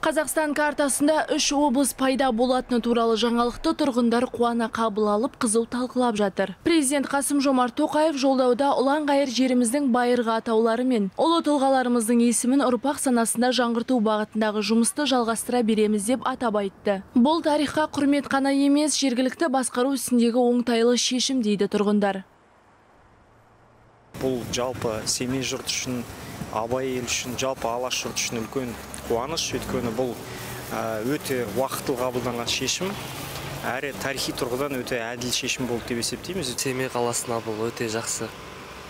Қазақстан картасында үш облыс пайда болатыны туралы жаңалықты тұрғындар қуана қабыл алып қызу талқылап жатыр. Президент Қасым Жомарт Тоқаев жолдауда ұлан ғайыр жеріміздің байырғы атаулары мен ұлы тұлғаларымыздың есімін ұрпақ санасында жаңғырту бағытындағы жұмысты жалғастыра береміз деп атап айтты. Бұл тарихқа құрмет қана емес, жергілікті басқару ісіндегі оңтайлы шешім дейді тұрғындар. бұл жалпы семей жұрт үшін абай ел үшін жалпы алаш жұрт үшін үлкен қуаныш. Өйткені бұл өте уақытылы қабылданған шешім. Әрі тарихи тұрғыдан өте әділ шешім болды деп есептейміз. Семей қаласына бұл өте жақсы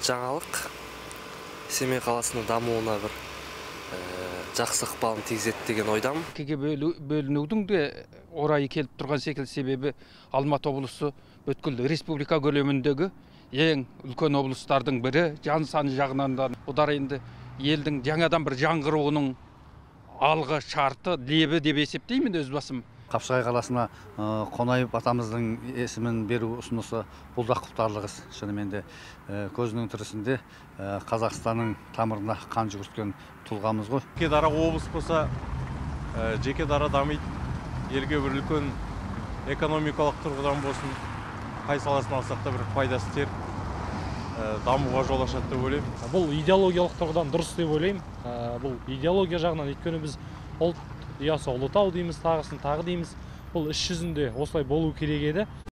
жаңалық. Семей қаласының дамуына бір ә, жақсы ықпалын тигізеді деген ойдамын. Екіге бөлінудің де орайы келіп тұрған секілді себебі алматы облысы бүткіл республика көлеміндегі ең үлкен облыстардың бірі жан саны жағынан да бұдар енді елдің жаңадан бір жаңғыруының алғы шарты лебі деп есептеймін өз басым. Қапшағай қаласына қонаев атамыздың есімін беру ұсынысы бұл да құптарлық іс шынымен де көзінің тірісінде қазақстанның тамырына қан жүгірткен тұлғамыз ғой. Жеке дара облыс болса жеке дара дамиды. Елге бір үлкен экономикалық тұрғыдан болсын қай саласын алсақ та бір пайдасы тиер. Дамуға жол ашады деп ойлаймын. Бұл идеологиялық тұрғыдан дұрыс деп ойлаймын. Ә, бұл идеология жағынан өйткені біз ұлт ұясы ұлытау дейміз тағысын тағы дейміз. Бұл іс жүзінде осылай болу керек еді.